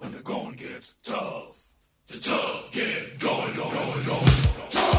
When the going gets tough, the tough get going, going, going, going.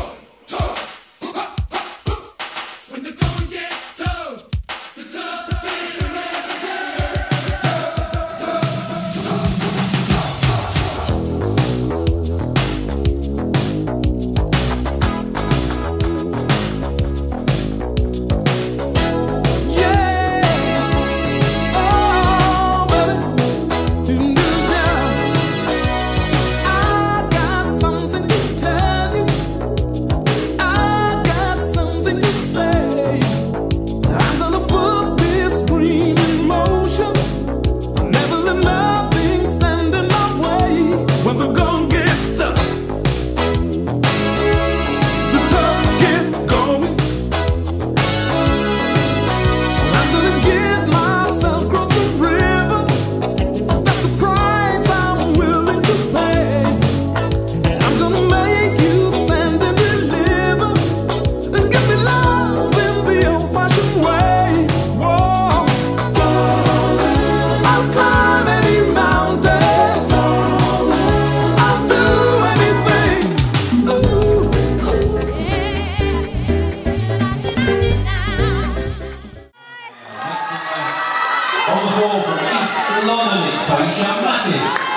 On the ball from East London, it's Tyesha Mattis.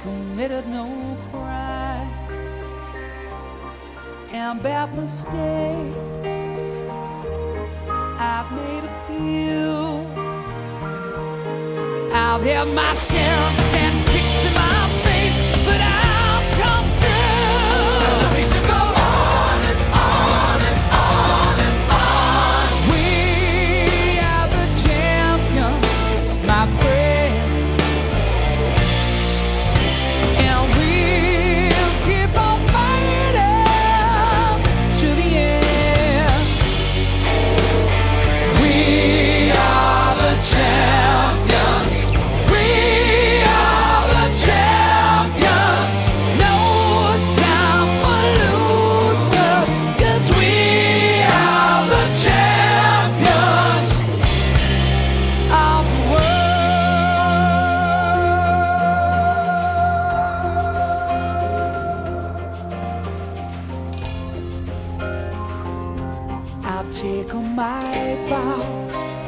committed no crime. And bad mistakes I've made a few. I've had my and my tickle my bones.